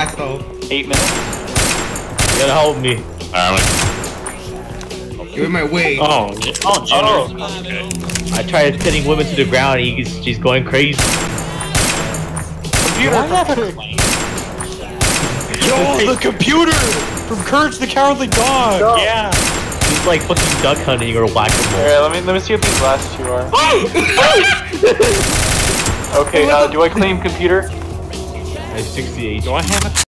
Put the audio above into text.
Axel. Eight minutes. You gotta help me. Alright, You're in my way. oh, j- oh, Oh. Okay. I tried sending women to the ground and he's, she's going crazy. Computer. Yo, the computer from Courage the Cowardly Dog. Yeah. She's like fucking duck hunting or whack-a-mole. Alright, let me let me see what these last two are. okay, uh, do I claim computer? I 68. Do I have it?